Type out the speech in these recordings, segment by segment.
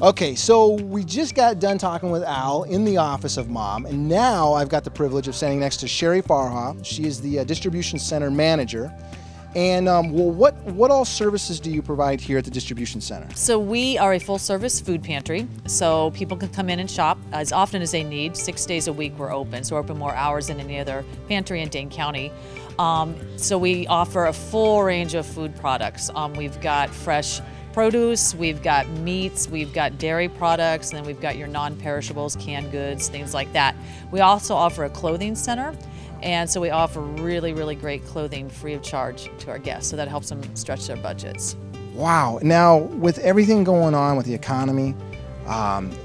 Okay, so we just got done talking with Al in the office of Mom, and now I've got the privilege of standing next to Cheri Farha. She is the uh, distribution center manager. And um, well, what what all services do you provide here at the distribution center? So we are a full-service food pantry. So people can come in and shop as often as they need. Six days a week we're open. So we're open more hours than any other pantry in Dane County. Um, so we offer a full range of food products. Um, we've got fresh produce, we've got meats, we've got dairy products, and then we've got your non-perishables, canned goods, things like that. We also offer a clothing center. And so we offer really, really great clothing free of charge to our guests. So that helps them stretch their budgets. Wow. Now, with everything going on with the economy, um,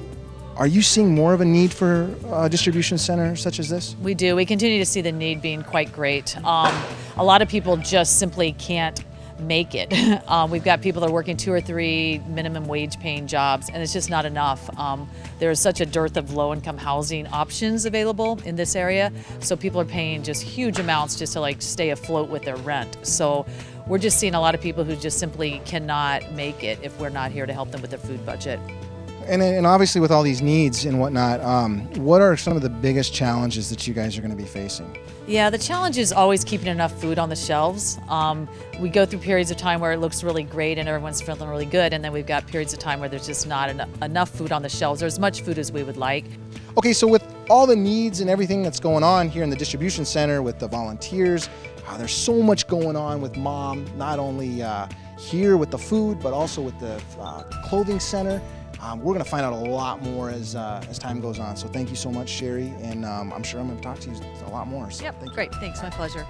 are you seeing more of a need for a distribution center such as this? We do. We continue to see the need being quite great. Um, a lot of people just simply can't make it. Um, we've got people that are working two or three minimum wage paying jobs, and it's just not enough. Um, there's such a dearth of low income housing options available in this area, so people are paying just huge amounts just to like stay afloat with their rent. So we're just seeing a lot of people who just simply cannot make it if we're not here to help them with their food budget. And, and obviously, with all these needs and whatnot, um, what are some of the biggest challenges that you guys are going to be facing? Yeah, the challenge is always keeping enough food on the shelves. Um, we go through periods of time where it looks really great and everyone's feeling really good, and then we've got periods of time where there's just not en enough food on the shelves or as much food as we would like. Okay, so with all the needs and everything that's going on here in the distribution center with the volunteers, uh, there's so much going on with mom, not only uh, here with the food, but also with the uh, clothing center. Um, we're going to find out a lot more as uh, as time goes on. So thank you so much, Cheri, and um, I'm sure I'm going to talk to you a lot more. So yep, thank great. Thanks, my pleasure.